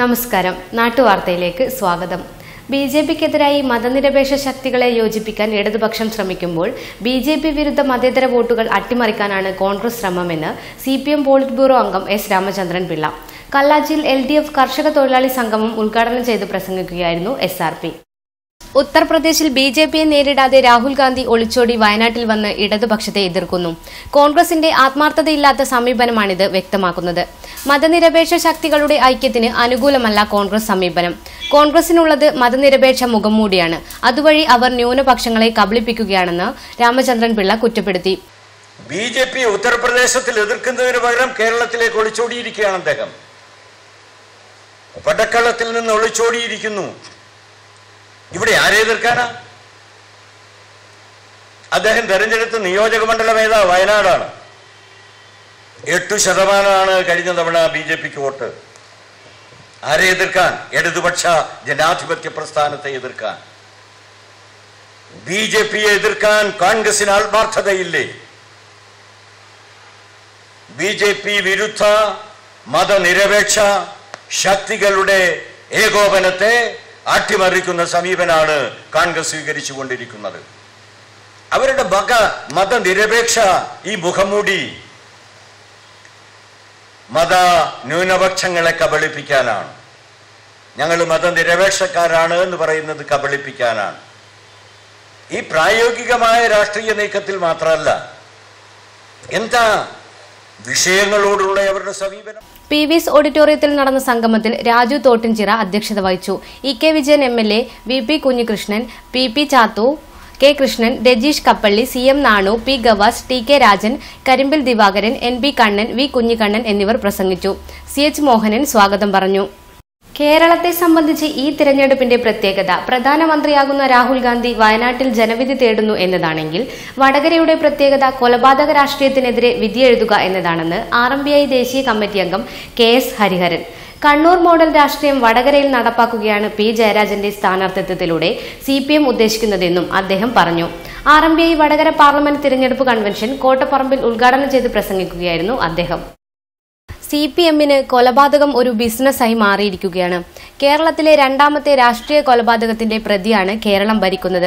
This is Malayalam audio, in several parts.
നമസ്കാരം. നാട്ടുവാർത്തയിലേക്ക് സ്വാഗതം. ബി ജെ പിക്കെതിരായി മതനിരപേക്ഷ ശക്തികളെ യോജിപ്പിക്കാൻ ഇടതുപക്ഷം ശ്രമിക്കുമ്പോൾ ബി ജെ പി വിരുദ്ധ മതേതര വോട്ടുകൾ അട്ടിമറിക്കാനാണ് കോൺഗ്രസ് ശ്രമമെന്ന് C P M politburo അംഗം എസ് രാമചന്ദ്രൻ പിള്ള. കല്ലാച്ചിയിൽ എൽ ഡി എഫ് കർഷക തൊഴിലാളി സംഗമം ഉദ്ഘാടനം ചെയ്ത് പ്രസംഗിക്കുകയായിരുന്നു എസ് ആർ പി. ഉത്തർപ്രദേശിൽ ബി ജെ പിയെ നേരിടാതെ രാഹുൽ ഗാന്ധി ഒളിച്ചോടി വയനാട്ടിൽ വന്ന് ഇടതുപക്ഷത്തെ എതിർക്കുന്നു. കോൺഗ്രസിന്റെ ആത്മാർത്ഥതയില്ലാത്ത സമീപനമാണിത് വ്യക്തമാക്കുന്നത്. മതനിരപേക്ഷ ശക്തികളുടെ ഐക്യത്തിന് അനുകൂലമല്ല കോൺഗ്രസ് സമീപനം. കോൺഗ്രസിനുള്ളത് മതനിരപേക്ഷ മുഖംമൂടിയാണ് അതുവഴി അവർ ന്യൂനപക്ഷങ്ങളെ കബളിപ്പിക്കുകയാണെന്ന് രാമചന്ദ്രൻ പിള്ള കുറ്റപ്പെടുത്തി. ബി ജെ പി ഉത്തർപ്രദേശത്തിൽ എതിർക്കുന്നതിന് പകരം കേരളത്തിലേക്ക് ഒളിച്ചോടിയിരിക്കുകയാണ് അദ്ദേഹം. പടക്കളത്തിൽ നിന്ന് ഒളിച്ചോടിയിരിക്കുന്നു. ഇവിടെ ആരെ എതിർക്കാനാ? അദ്ദേഹം തെരഞ്ഞെടുത്ത നിയോജക മണ്ഡലം ഏതാ വയനാടാണ്. എട്ടു ശതമാനമാണ് കഴിഞ്ഞ തവണ ബി ജെ പിക്ക് വോട്ട്. ആരെ എതിർക്കാൻ? ഇടതുപക്ഷ ജനാധിപത്യ പ്രസ്ഥാനത്തെ എതിർക്കാൻ. ബി ജെ പിയെ എതിർക്കാൻ കോൺഗ്രസിന് ആത്മാർത്ഥതയില്ലേ? ബി ജെ പി വിരുദ്ധ മതനിരപേക്ഷ ശക്തികളുടെ ഏകോപനത്തെ അട്ടിമറിക്കുന്ന സമീപനാണ് കോൺഗ്രസ് സ്വീകരിച്ചുകൊണ്ടിരിക്കുന്നത്. അവരുടെ ബക മതനിരപേക്ഷ ഈ മുഖംമൂടി മത ന്യൂനപക്ഷങ്ങളെ കബളിപ്പിക്കാനാണ്. ഞങ്ങൾ മതനിരപേക്ഷക്കാരാണ് എന്ന് പറയുന്നത് കബളിപ്പിക്കാനാണ്. ഈ പ്രായോഗികമായ രാഷ്ട്രീയ നീക്കത്തിൽ മാത്രമല്ല എന്താ വിഷയങ്ങളോടുള്ള അവരുടെ സമീപനം? പി വിസ് ഓഡിറ്റോറിയത്തിൽ നടന്ന സംഗമത്തിൽ രാജു തോട്ടിൻചിറ അധ്യക്ഷത വഹിച്ചു. E K Vijayan M L A V P Kunhikrishnan P P Chathu K Krishnan Rajeesh Kappally C M Nanu P Gavas T K Rajan Karimbil Divakaran N B Kannan V Kunhikannan എന്നിവർ പ്രസംഗിച്ചു. സി എച്ച് മോഹനൻ സ്വാഗതം പറഞ്ഞു. കേരളത്തെ സംബന്ധിച്ച് ഈ തിരഞ്ഞെടുപ്പിന്റെ പ്രത്യേകത. പ്രധാനമന്ത്രിയാകുന്ന രാഹുൽ ഗാന്ധി വയനാട്ടിൽ ജനവിധി തേടുന്നു എന്നതാണെങ്കിൽ വടകരയുടെ പ്രത്യേകത കൊലപാതക രാഷ്ട്രീയത്തിനെതിരെ വിധിയെഴുതുക എന്നതാണെന്ന് ആർ ദേശീയ കമ്മിറ്റി അംഗം K S Hariharan. Kannur model രാഷ്ട്രീയം വടകരയിൽ നടപ്പാക്കുകയാണ് പി ജയരാജന്റെ സ്ഥാനാർത്ഥിത്വത്തിലൂടെ സി പി എം ഉദ്ദേശിക്കുന്നതെന്നും അദ്ദേഹം പറഞ്ഞു. R M B I Vadakara parliament തിരഞ്ഞെടുപ്പ് കൺവെൻഷൻ കോട്ടപ്പറമ്പിൽ ഉദ്ഘാടനം ചെയ്ത് പ്രസംഗിക്കുകയായിരുന്നു അദ്ദേഹം. സി പി എമ്മിന് കൊലപാതകം ഒരു ബിസിനസ്സായി മാറിയിരിക്കുകയാണ്. കേരളത്തിലെ രണ്ടാമത്തെ രാഷ്ട്രീയ കൊലപാതകത്തിന്റെ പ്രതിയാണ് കേരളം ഭരിക്കുന്നത്.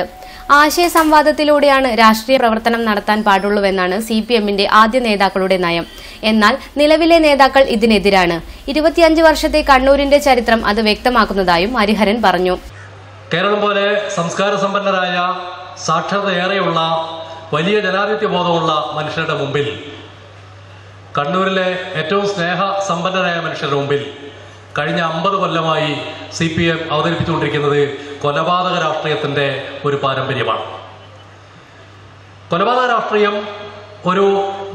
ആശയ സംവാദത്തിലൂടെയാണ് രാഷ്ട്രീയ പ്രവർത്തനം നടത്താൻ പാടുള്ളൂവെന്നാണ് സി പി എമ്മിന്റെ ആദ്യ നേതാക്കളുടെ നയം. എന്നാൽ നിലവിലെ നേതാക്കൾ ഇതിനെതിരാണ്. ഇരുപത്തിയഞ്ച് വർഷത്തെ കണ്ണൂരിന്റെ ചരിത്രം അത് വ്യക്തമാക്കുന്നതായും ഹരിഹരൻ പറഞ്ഞു. കേരളം പോലെ സംസ്കാര സമ്പന്നരായ സാക്ഷരത ഏറെയുള്ള വലിയ ജനാധിപത്യ ബോധമുള്ള മനുഷ്യരുടെ മുമ്പിൽ കണ്ണൂരിലെ ഏറ്റവും സ്നേഹ സമ്പന്നരായ മനുഷ്യരുടെ മുമ്പിൽ കഴിഞ്ഞ അമ്പത് കൊല്ലമായി സി പി എം അവതരിപ്പിച്ചുകൊണ്ടിരിക്കുന്നത് കൊലപാതക രാഷ്ട്രീയത്തിന്റെ ഒരു പാരമ്പര്യമാണ്. കൊലപാതക രാഷ്ട്രീയം ഒരു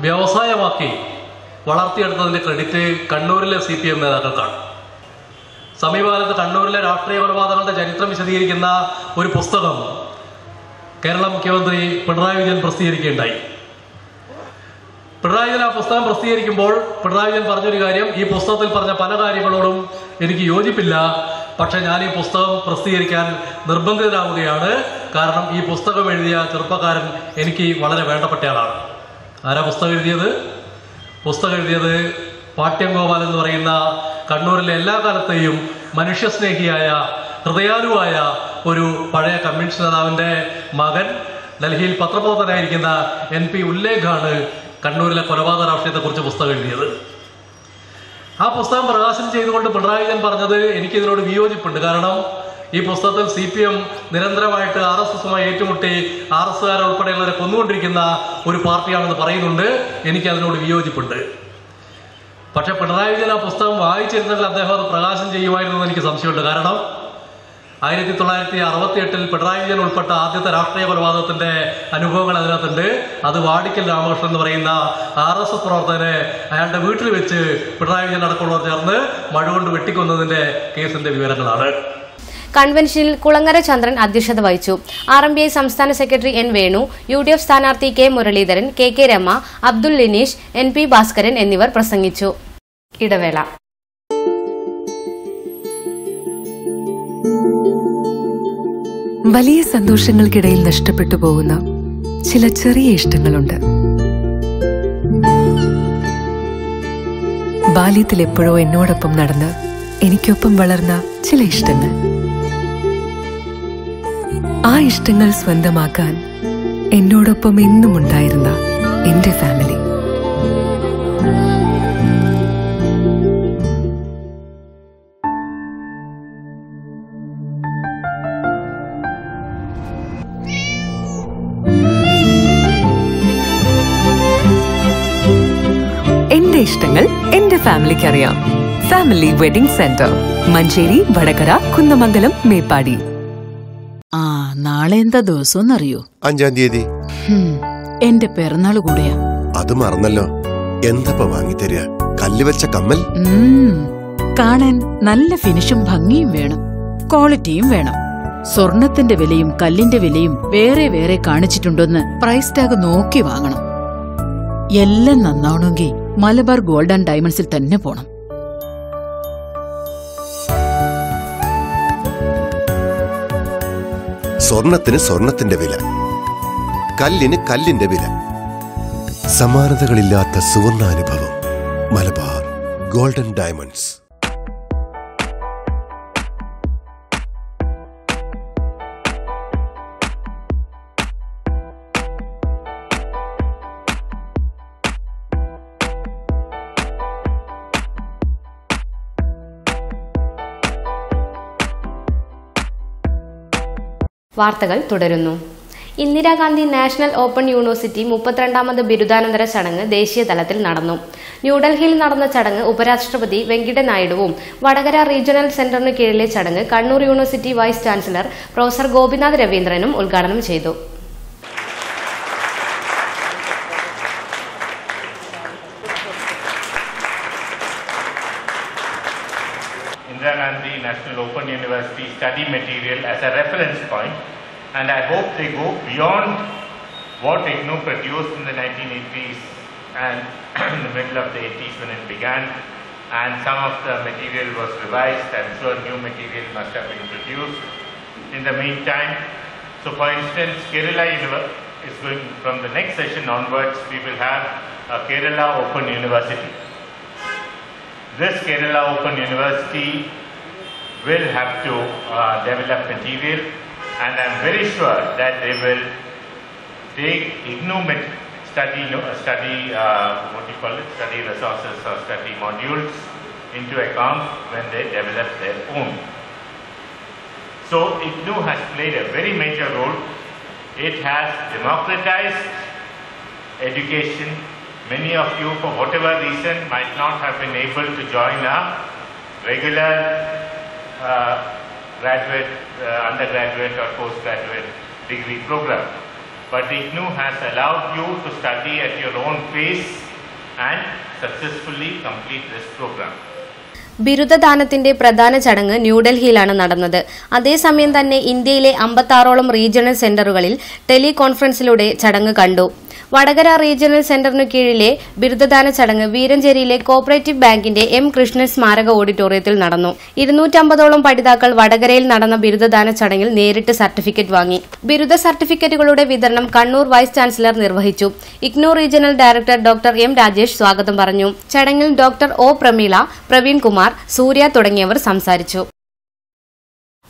വ്യവസായമാക്കി വളർത്തിയെടുത്തതിന്റെ ക്രെഡിറ്റ് കണ്ണൂരിലെ സി പി എം നേതാക്കൾക്കാണ്. സമീപകാലത്ത് കണ്ണൂരിലെ രാഷ്ട്രീയ കൊലപാതകങ്ങളുടെ ചരിത്രം വിശദീകരിക്കുന്ന ഒരു പുസ്തകം കേരള മുഖ്യമന്ത്രി പിണറായി വിജയൻ പ്രസിദ്ധീകരിക്കുകയുണ്ടായി. പിണറായി വിജയൻ ആ പുസ്തകം പ്രസിദ്ധീകരിക്കുമ്പോൾ പിണറായി വിജയൻ പറഞ്ഞൊരു കാര്യം ഈ പുസ്തകത്തിൽ പറഞ്ഞ പല കാര്യങ്ങളോടും എനിക്ക് യോജിപ്പില്ല. പക്ഷെ ഞാൻ ഈ പുസ്തകം പ്രസിദ്ധീകരിക്കാൻ നിർബന്ധിതനാവുകയാണ്. കാരണം ഈ പുസ്തകം എഴുതിയ ചെറുപ്പക്കാരൻ എനിക്ക് വളരെ വേണ്ടപ്പെട്ടയാളാണ്. ആരാ പുസ്തകം എഴുതിയത്? പുസ്തകം എഴുതിയത് പാട്യം ഗോപാൽ എന്ന് പറയുന്ന കണ്ണൂരിലെ എല്ലാ കാലത്തെയും മനുഷ്യസ്നേഹിയായ ഹൃദയാലുവായ ഒരു പഴയ കമ്മ്യൂണിസ്റ്റ് നേതാവിന്റെ മകൻ ഡൽഹിയിൽ പത്രപ്രവർത്തനായിരിക്കുന്ന എൻ പി ഉല്ലേഖാണ് കണ്ണൂരിലെ കൊലപാതക രാഷ്ട്രീയത്തെക്കുറിച്ച് പുസ്തകം എഴുതിയത്. ആ പുസ്തകം പ്രകാശനം ചെയ്തുകൊണ്ട് പിണറായി വിജയൻ പറഞ്ഞത് എനിക്കിതിനോട് വിയോജിപ്പുണ്ട്. കാരണം ഈ പുസ്തകത്തിൽ സി പി എം നിരന്തരമായിട്ട് ആർ എസ് എസുമായി ഏറ്റുമുട്ടി ആർ എസ് കാരെ ഉൾപ്പെടെയുള്ളവരെ കൊന്നുകൊണ്ടിരിക്കുന്ന ഒരു പാർട്ടിയാണെന്ന് പറയുന്നുണ്ട്. എനിക്ക് അതിനോട് വിയോജിപ്പുണ്ട്. പക്ഷെ പിണറായി വിജയൻ ആ പുസ്തകം വായിച്ചിരുന്നെങ്കിൽ അദ്ദേഹം അത് പ്രകാശനം ചെയ്യുമായിരുന്നു എന്ന് എനിക്ക് സംശയമുണ്ട്. കാരണം ആയിരത്തി തൊള്ളായിരത്തി അറുപത്തി എട്ടിൽ പിണറായി വിജയൻ ഉൾപ്പെട്ട ആദ്യത്തെ രാഷ്ട്രീയ കൊലപാതകത്തിന്റെ അനുഭവങ്ങൾ അതിനകത്തുണ്ട്. അത് വാടിക്കൽ രാമകൃഷ്ണൻ എന്ന് പറയുന്ന ആർ എസ് എസ് പ്രവർത്തകനെ അയാളുടെ വീട്ടിൽ വെച്ച് പിണറായി വിജയൻ അടക്കമുള്ളവർ ചേർന്ന് മഴ കൊണ്ട് വെട്ടിക്കൊന്നതിന്റെ കേസിന്റെ വിവരങ്ങളാണ്. കൺവെൻഷനിൽ കുളങ്ങര ചന്ദ്രൻ അധ്യക്ഷത വഹിച്ചു. ആർ എം ബി ഐ സംസ്ഥാന secretary N Venu U D F സ്ഥാനാർത്ഥി K Muraleedharan K K Rama Abdul Lineesh N P Bhaskaran എന്നിവർ പ്രസംഗിച്ചു. ഇടവേള. വലിയ സന്തോഷങ്ങൾക്കിടയിൽ നഷ്ടപ്പെട്ടു പോകുന്ന ചില ചെറിയ ഇഷ്ടങ്ങളുണ്ട്. ബാല്യത്തിൽ എപ്പോഴോ എന്നോടൊപ്പം നടന്ന് എനിക്കൊപ്പം വളർന്ന ചില ഇഷ്ടങ്ങൾ. ആ ഇഷ്ടങ്ങൾ സ്വന്തമാക്കാൻ എന്നോടൊപ്പം എന്നും ഉണ്ടായിരുന്ന എന്റെ ഫാമിലി. എന്റെ ഫാമിലിക്ക് അറിയാം family wedding centre Manjeri Vadakara Kunnamangalam Meppadi. ആ നാളെ എന്താ ദിവസം അറിയോ അഞ്ചാം തീയതി. എന്റെ പിറന്നാൾ കൂടെയാ. അത് മറന്നല്ലോ. എന്തപ്പ വാങ്ങിത്തരിക? കല്ല് വെച്ച കമ്മൽ? കാണാൻ നല്ല ഫിനിഷും ഭംഗിയും വേണം. ക്വാളിറ്റിയും വേണം. സ്വർണത്തിന്റെ വിലയും കല്ലിന്റെ വിലയും വേറെ വേറെ കാണിച്ചിട്ടുണ്ടോന്ന് പ്രൈസ് ടാഗ് നോക്കി വാങ്ങണം. എല്ലാം നന്നാവണമെങ്കിൽ മലബാർ ഗോൾഡ് ആൻഡ് ഡയമണ്ട്സിൽ തന്നെ പോണം. സ്വർണത്തിന് സ്വർണത്തിന്റെ വില. കല്ലിന് കല്ലിന്റെ വില. സമാനതകളില്ലാത്ത സുവർണാനുഭവം മലബാർ ഗോൾഡൻ ഡയമണ്ട്സ്. വാർത്തകൾ തുടരുന്നു. ഇന്ദിരാഗാന്ധി നാഷണൽ ഓപ്പൺ യൂണിവേഴ്സിറ്റി മുപ്പത്തിരണ്ടാമത് ബിരുദാനന്തര ചടങ്ങ് ദേശീയ തലത്തിൽ നടന്നു. ന്യൂഡൽഹിയിൽ നടന്ന ചടങ്ങ് ഉപരാഷ്ട്രപതി വെങ്കിട നായിഡുവും വടകര റീജിയണൽ സെന്ററിന് കീഴിലെ ചടങ്ങ് Kannur university vice chancellor professor Gopinath രവീന്ദ്രനും ഉദ്ഘാടനം ചെയ്തു. They go beyond what IGNOU produced in the 1980s and in the middle of the 80s when it began, and some of the material was revised. I'm sure new material must have been produced in the meantime. So, for instance, Kerala is going from the next session onwards, we will have a Kerala Open University. This Kerala Open University will have to uh, develop material and I'm very sure that they will take IGNOU mat- study, uh, study uh, what do you call it, study resources or study modules into account when they develop their own. So IGNOU has played a very major role. It has democratized education. Many of you, for whatever reason, might not have been able to join a regular uh, graduate, uh, undergraduate or postgraduate degree program. But IGNU has allowed you to study at your own pace and successfully complete this program. ബിരുദദാനത്തിന്റെ പ്രധാന ചടങ്ങ് ന്യൂഡൽഹിയിലാണ് നടന്നത് അതേസമയം തന്നെ ഇന്ത്യയിലെ അമ്പത്താറോളം റീജിയണൽ സെന്ററുകളിൽ ടെലികോൺഫറൻസിലൂടെ ചടങ്ങ് കണ്ടു വടകര റീജിയണൽ സെന്ററിനു കീഴിലെ ബിരുദദാന ചടങ്ങ് വീരഞ്ചേരിയിലെ കോപ്പറേറ്റീവ് ബാങ്കിന്റെ എം കൃഷ്ണൻ സ്മാരക ഓഡിറ്റോറിയത്തിൽ നടന്നു. ഇരുന്നൂറ്റമ്പതോളം പഠിതാക്കൾ വടകരയിൽ നടന്ന ബിരുദദാന ചടങ്ങിൽ നേരിട്ട് സർട്ടിഫിക്കറ്റ് വാങ്ങി. ബിരുദ സർട്ടിഫിക്കറ്റുകളുടെ വിതരണം കണ്ണൂർ വൈസ് ചാൻസലർ നിർവഹിച്ചു. IGNOU regional director doctor M Rajesh സ്വാഗതം പറഞ്ഞു. ചടങ്ങിൽ ഡോക്ടർ ഒ പ്രമീള പ്രവീൺ കുമാർ സൂര്യ തുടങ്ങിയവർ സംസാരിച്ചു.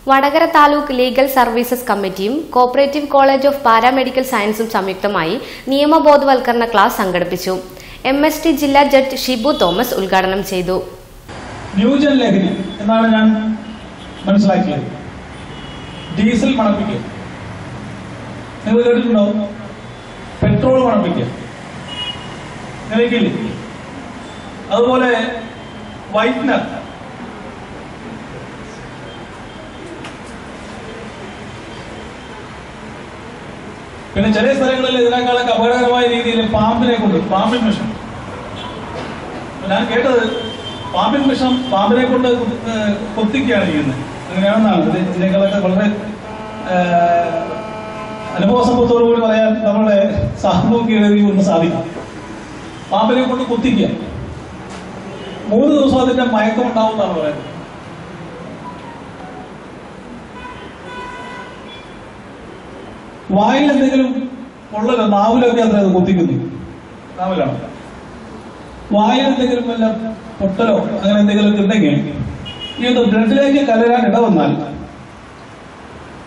വടകര താലൂക്ക് ലീഗൽ സർവീസസ് കമ്മിറ്റിയും കോപ്പറേറ്റീവ് കോളേജ് ഓഫ് പാരാമെഡിക്കൽ സയൻസും സംയുക്തമായി നിയമബോധവൽക്കരണ ക്ലാസ് സംഘടിപ്പിച്ചു. എം എസ് ടി ജില്ലാ ജഡ്ജ് ഷിബു തോമസ് ഉദ്ഘാടനം ചെയ്തു. ന്യൂജൻ ലഹരി എന്നാണ് ഞാൻ മനസ്സിലാക്കിയത്. ഡീസൽ കേട്ടിട്ടുണ്ടോ? പെട്രോൾ അതുപോലെ വൈറ്റ്നർ. പിന്നെ ചില സ്ഥലങ്ങളിൽ ഇതിനേക്കാളൊക്കെ അപകടകരമായ രീതിയിൽ പാമ്പിനെ കൊണ്ട് പാമ്പിൻ മിഷൻ ഞാൻ കേട്ടത് പാമ്പിൻ വിഷം പാമ്പിനെ കൊണ്ട് കൊത്തിക്കുകയാണ് ചെയ്യുന്നത്. അങ്ങനെയാണെന്നാണ്. ഇത് ഇതിനേക്കാളൊക്കെ വളരെ അനുഭവ സമ്പത്തോടു കൂടി പറയാൻ നമ്മുടെ എഴുതി ഒന്ന് സാധിക്കും. പാമ്പിനെ കൊണ്ട് കുത്തിക്കുക. മൂന്ന് ദിവസം അതിന്റെ മയക്കം ഉണ്ടാവുമെന്നാണ് പറയുന്നത്. വായിൽ എന്തെങ്കിലും ഉള്ളല്ലോ നാവിലൊക്കെ അത്ര അത് കുത്തിക്കുന്നു നാവിലാണ്. വായിൽ എന്തെങ്കിലും വല്ല പൊട്ടലോ അങ്ങനെ എന്തെങ്കിലും ഉണ്ടെങ്കിൽ ഇത് ബ്ലഡിലേക്ക് കലരാൻ ഇട വന്നാൽ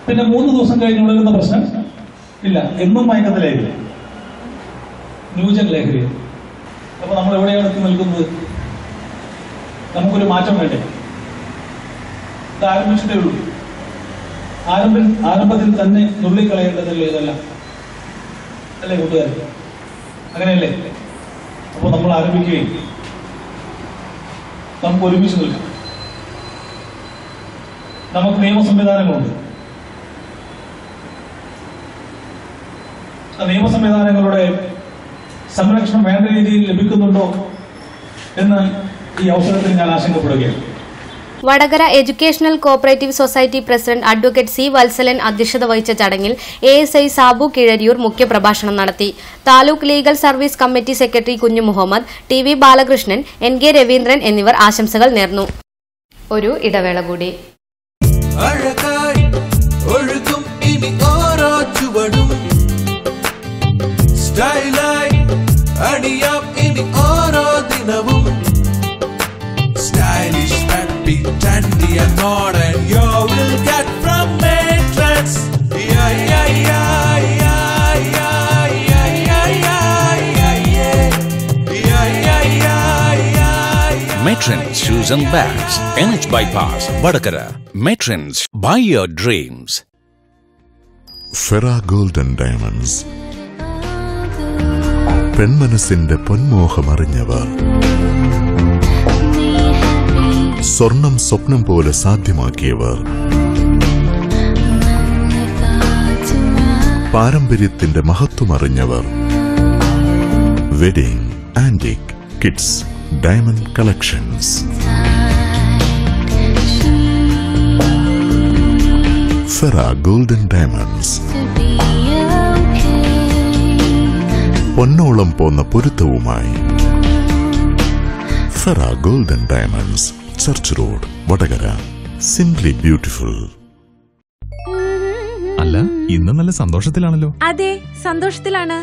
പിന്നെ മൂന്ന് ദിവസം കഴിഞ്ഞ് ഉണരുന്ന പ്രശ്നം ഇല്ല. എന്നും മയക്കത്തിലായിരിക്കും ന്യൂജൻ ലഹരി അപ്പൊ നമ്മൾ എവിടെയാണ് എത്തി നിൽക്കുന്നത്? നമുക്കൊരു മാറ്റം വേണ്ടേ? ഇത് ആരംഭിച്ചിട്ടേ ഉള്ളൂ. ആരംഭ ആരംഭത്തിൽ തന്നെ നുള്ളിക്കളയേണ്ടതല്ലേ ഇതെല്ലാം അല്ലേ കൂട്ടുകാരെ? അങ്ങനെയല്ലേ? അപ്പോൾ നമ്മൾ ആരംഭിക്കുകയും നമുക്ക് ഒരുമിച്ച് നിൽക്കാം. നമുക്ക് നിയമ സംവിധാനങ്ങളുണ്ട്. ആ നിയമ സംവിധാനങ്ങളുടെ സംരക്ഷണം വേണ്ട രീതിയിൽ ലഭിക്കുന്നുണ്ടോ എന്ന് ഈ അവസരത്തിൽ ഞാൻ ആശങ്കപ്പെടുകയാണ്. Vadakara educational cooperative society president advocate C Valsalan അധ്യക്ഷത വഹിച്ച ചടങ്ങിൽ A S I Sabu Kizhariyur മുഖ്യപ്രഭാഷണം നടത്തി. Taluk legal service committee secretary Kunhu Muhammad T V Balakrishnan N K Raveendran എന്നിവർ ആശംസകൾ നേർന്നു. ഒരു ഇടവേള കൂടി. സ്റ്റൈലായി അടിയാം ഇനി ഓരോ trendy and modern you will get from Matrix yeah yeah yeah yeah yeah yeah yeah yeah yeah yeah yeah yeah yeah Matrons Shoes and Bags, NH Bypass, Vadakara. Matrons, buy your dreams. Fera golden diamonds Penmanasinde പൊന്മോഹമറിഞ്ഞവർ സ്വർണം സ്വപ്നം പോലെ സാധ്യമാക്കിയവർ. പാരമ്പര്യത്തിന്റെ മഹത്വമറിഞ്ഞവർ wedding antique kids diamond collections Fera golden diamonds പൊന്നോളം പോന്ന പൊരുത്തവുമായി. Fera golden diamonds church road Vadakara. Simply beautiful അല്ല ഇന്ന് നല്ല സന്തോഷത്തിലാണല്ലോ. അതെ സന്തോഷത്തിലാണ്.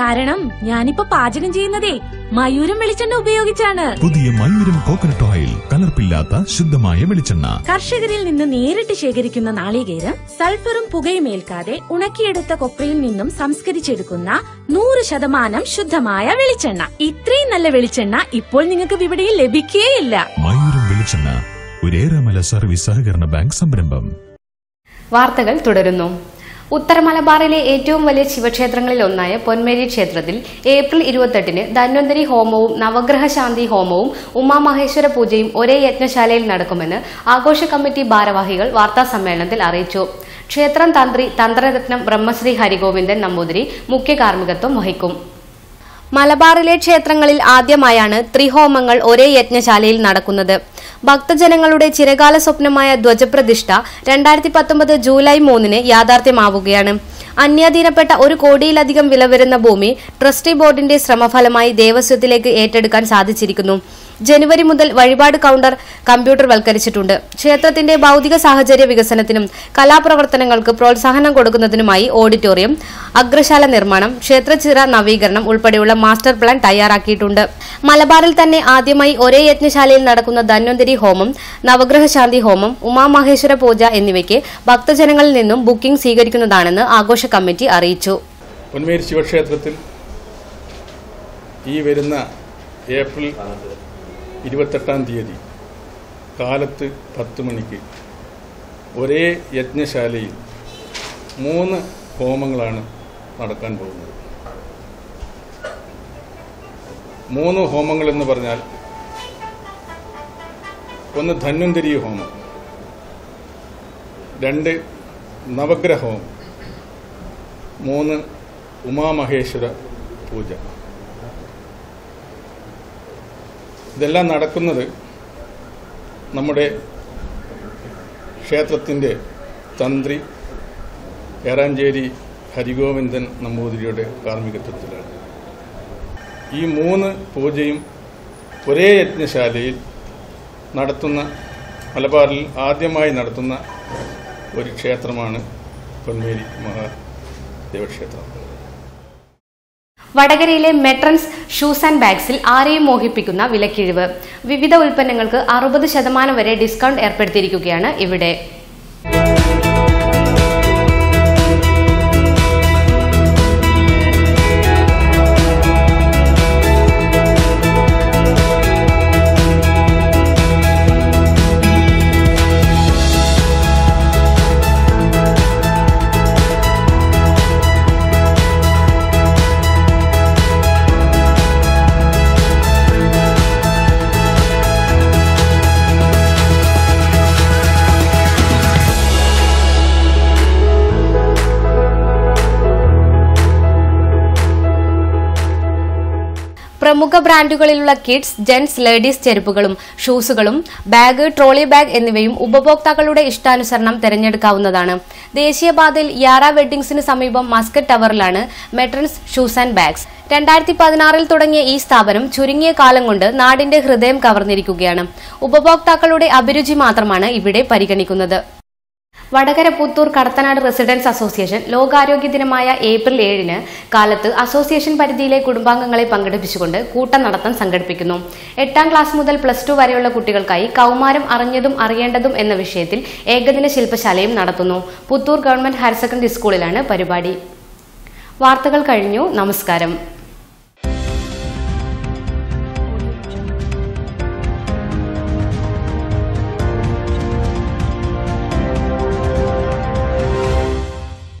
കാരണം ഞാനിപ്പോ പാചകം ചെയ്യുന്നതേ മയൂരം വെളിച്ചെണ്ണ ഉപയോഗിച്ചാണ്. പുതിയ മയൂരം കോക്കനട്ട് ഓയിൽ കലർപ്പില്ലാത്ത ശുദ്ധമായ വെളിച്ചെണ്ണ. കർഷകരിൽ നിന്ന് നേരിട്ട് ശേഖരിക്കുന്ന നാളികേരം സൾഫറും പുകയും ഏൽക്കാതെ ഉണക്കിയെടുത്ത കൊപ്രയിൽ നിന്നും സംസ്കരിച്ചെടുക്കുന്ന നൂറ് ശതമാനം ശുദ്ധമായ വെളിച്ചെണ്ണ. ഇത്രയും നല്ല വെളിച്ചെണ്ണ ഇപ്പോൾ നിങ്ങൾക്ക് വിപണിയിൽ ലഭിക്കുകയില്ല മയൂരം വെളിച്ചെണ്ണ ഒരേറെമല സർവീസ് സഹകരണ ബാങ്ക് സംരംഭം. വാർത്തകൾ തുടരുന്നു. ഉത്തര മലബാറിലെ ഏറ്റവും വലിയ ശിവക്ഷേത്രങ്ങളിൽ ഒന്നായ പൊന്മേരി ക്ഷേത്രത്തിൽ ഏപ്രിൽ ഇരുപത്തെട്ടിന് ധന്വന്തരി ഹോമവും നവഗ്രഹ ശാന്തി ഹോമവും ഉമാമഹേശ്വര പൂജയും ഒരേ യജ്ഞശാലയിൽ നടക്കുമെന്ന് ആഘോഷ കമ്മിറ്റി ഭാരവാഹികൾ വാർത്താസമ്മേളനത്തിൽ അറിയിച്ചു. ക്ഷേത്രം തന്ത്രി തന്ത്രരത്നം ബ്രഹ്മശ്രീ ഹരിഗോവിന്ദൻ നമ്പൂതിരി മുഖ്യ കാർമ്മികത്വം വഹിക്കും. മലബാറിലെ ക്ഷേത്രങ്ങളിൽ ആദ്യമായാണ് ത്രിഹോമങ്ങൾ ഒരേ യജ്ഞശാലയിൽ നടക്കുന്നത്. ഭക്തജനങ്ങളുടെ ചിരകാല സ്വപ്നമായ ധ്വജപ്രതിഷ്ഠ രണ്ടായിരത്തി പത്തൊമ്പത് ജൂലൈ മൂന്നിന് യാഥാർത്ഥ്യമാവുകയാണ്. അന്യാധീനപ്പെട്ട ഒരു കോടിയിലധികം വില വരുന്ന ഭൂമി ട്രസ്റ്റി ബോർഡിന്റെ ശ്രമഫലമായി ദേവസ്വത്തിലേക്ക് ഏറ്റെടുക്കാൻ സാധിച്ചിരിക്കുന്നു. ജനുവരി മുതൽ വഴിപാട് കൗണ്ടർ കമ്പ്യൂട്ടർ വൽക്കരിച്ചിട്ടുണ്ട് ക്ഷേത്രത്തിന്റെ ഭൗതിക സാഹചര്യ വികസനത്തിനും കലാപ്രവർത്തനങ്ങൾക്ക് പ്രോത്സാഹനം കൊടുക്കുന്നതിനുമായി ഓഡിറ്റോറിയം അഗ്രശാല നിർമ്മാണം ക്ഷേത്രചിറ നവീകരണം ഉൾപ്പെടെയുള്ള മാസ്റ്റർ പ്ലാൻ തയ്യാറാക്കിയിട്ടുണ്ട്. മലബാറിൽ തന്നെ ആദ്യമായി ഒരേ യജ്ഞശാലയിൽ നടക്കുന്ന ധന്വന്തരി ഹോമം നവഗ്രഹ ശാന്തി ഹോമം ഉമാമഹേശ്വര പൂജ എന്നിവയ്ക്ക് ഭക്തജനങ്ങളിൽ നിന്നും ബുക്കിംഗ് സ്വീകരിക്കുന്നതാണെന്ന് ആഘോഷ കമ്മിറ്റി അറിയിച്ചു. പൊന്മേരി ശിവക്ഷേത്രത്തിൽ ഈ വരുന്ന ഏപ്രിൽ ഇരുപത്തെട്ടാം തീയതി കാലത്ത് പത്ത് മണിക്ക് ഒരേ യജ്ഞശാലയിൽ മൂന്ന് ഹോമങ്ങളാണ് നടക്കാൻ പോകുന്നത്. മൂന്ന് ഹോമങ്ങൾ എന്ന് പറഞ്ഞാൽ ഒന്ന് ധന്വന്തരി ഹോമം രണ്ട് നവഗ്രഹ ഹോമം മൂന്ന് ഉമാമഹേശ്വര പൂജ. ഇതെല്ലാം നടക്കുന്നത് നമ്മുടെ ക്ഷേത്രത്തിന്റെ തന്ത്രി ഏറാഞ്ചേരി ഹരിഗോവിന്ദൻ നമ്പൂതിരിയുടെ കാർമ്മികത്വത്തിലാണ്. ഈ മൂന്ന് പൂജയും ഒരേ യജ്ഞശാലയിൽ നടത്തുന്ന മലബാറിൽ ആദ്യമായി നടത്തുന്ന ഒരു ക്ഷേത്രമാണ് പൊന്മേരി മഹാദേവക്ഷേത്രം വടകരയിലെ മെട്രൻസ് ഷൂസ് ആൻഡ് ബാഗ്സിൽ ആരെയും മോഹിപ്പിക്കുന്ന വിലക്കിഴിവ്. വിവിധ ഉൽപ്പന്നങ്ങൾക്ക് അറുപത് ശതമാനം വരെ ഡിസ്കൗണ്ട് ഏർപ്പെടുത്തിയിരിക്കുകയാണ് ഇവിടെ. പ്രമുഖ ബ്രാൻഡുകളിലുള്ള കിഡ്സ് ജെൻസ് ലേഡീസ് ചെരുപ്പുകളും ഷൂസുകളും ബാഗ് ട്രോളി ബാഗ് എന്നിവയും ഉപഭോക്താക്കളുടെ ഇഷ്ടാനുസരണം തിരഞ്ഞെടുക്കാവുന്നതാണ്. ദേശീയപാതയിൽ യാറ വെഡ്ഡിംഗ്സിന് സമീപം മസ്കറ്റ് ടവറിലാണ് മെട്രൻസ് ഷൂസ് ആൻഡ് ബാഗ്സ്. രണ്ടായിരത്തി പതിനാറിൽ തുടങ്ങിയ ഈ സ്ഥാപനം ചുരുങ്ങിയ കാലം കൊണ്ട് നാടിന്റെ ഹൃദയം കവർന്നിരിക്കുകയാണ്. ഉപഭോക്താക്കളുടെ അഭിരുചി മാത്രമാണ് ഇവിടെ പരിഗണിക്കുന്നത്. വടകര പുത്തൂർ കടത്തനാട് റെസിഡൻസ് അസോസിയേഷൻ ലോകാരോഗ്യ ദിനമായ ഏപ്രിൽ ഏഴിന് കാലത്ത് അസോസിയേഷൻ പരിധിയിലെ കുടുംബാംഗങ്ങളെ പങ്കെടുപ്പിച്ചുകൊണ്ട് കൂട്ടം നടത്തം സംഘടിപ്പിക്കുന്നു. എട്ടാം ക്ലാസ് മുതൽ പ്ലസ് ടു വരെയുള്ള കുട്ടികൾക്കായി കൗമാരം അറിഞ്ഞതും അറിയേണ്ടതും എന്ന വിഷയത്തിൽ ഏകദിന ശില്പശാലയും നടത്തുന്നു. പുത്തൂർ ഗവൺമെന്റ് ഹയർ സെക്കൻഡറി സ്കൂളിലാണ് പരിപാടി. വാർത്തകൾ കഴിഞ്ഞു. നമസ്കാരം.